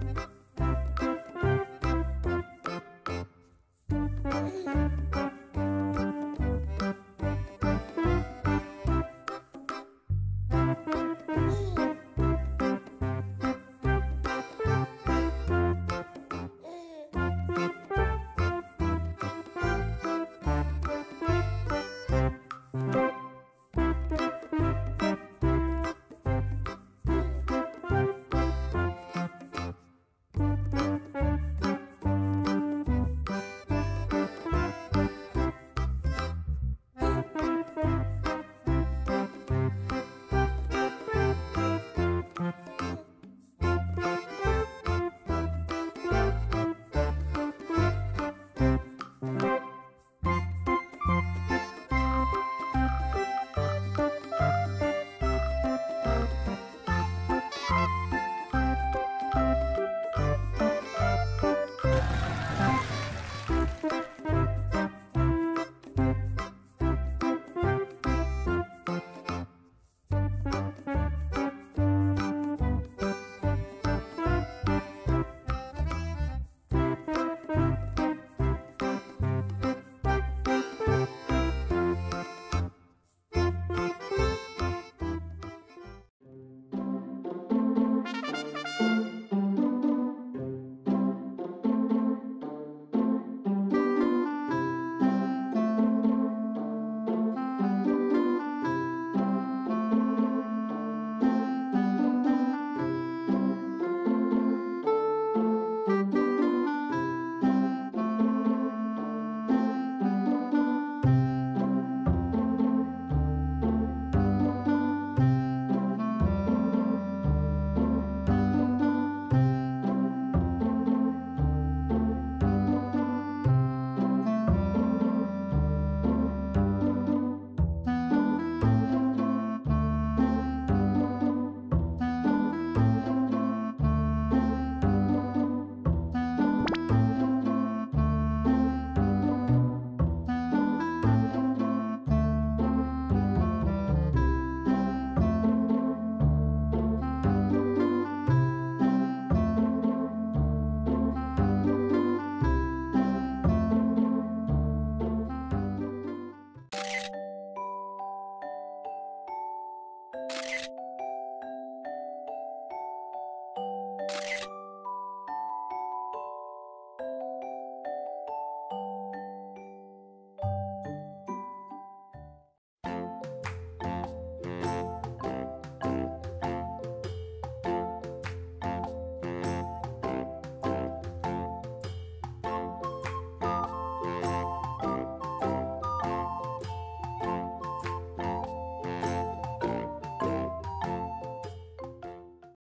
Bye.